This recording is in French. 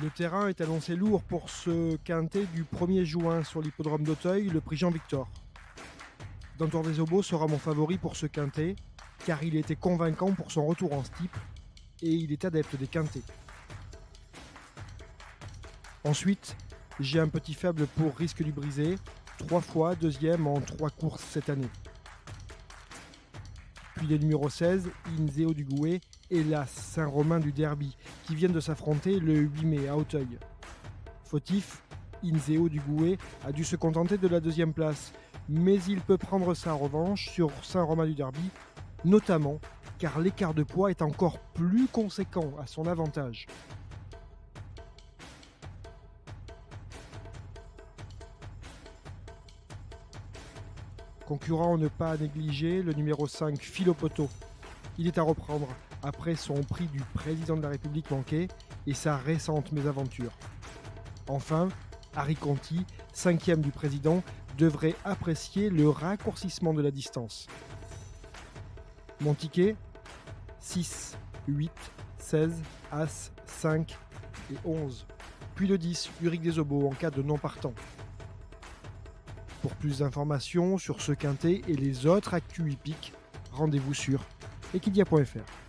Le terrain est annoncé lourd pour ce quintet du 1er juin sur l'hippodrome d'Auteuil, le prix Jean-Victor. Dantour des Obos sera mon favori pour ce quintet, car il était convaincant pour son retour en steeple et il est adepte des quintets. Ensuite, j'ai un petit faible pour Risque du Brisé, trois fois deuxième en trois courses cette année. Puis les numéros 16, Inzeo du Gouet et la Saint-Romain du Derby, qui viennent de s'affronter le 8 mai à Auteuil. Fautif, Inzeo du Gouet a dû se contenter de la deuxième place, mais il peut prendre sa revanche sur Saint-Romain du Derby, notamment car l'écart de poids est encore plus conséquent à son avantage. Concurrent ne pas négliger, le numéro 5, Philopoto. Il est à reprendre après son prix du président de la République manqué et sa récente mésaventure. Enfin, Harry Conti, cinquième du président, devrait apprécier le raccourcissement de la distance. Mon ticket 6, 8, 16, As, 5 et 11. Puis le 10, Uric des Obos en cas de non partant. Pour plus d'informations sur ce quintet et les autres actus hippiques, rendez-vous sur equidia.fr.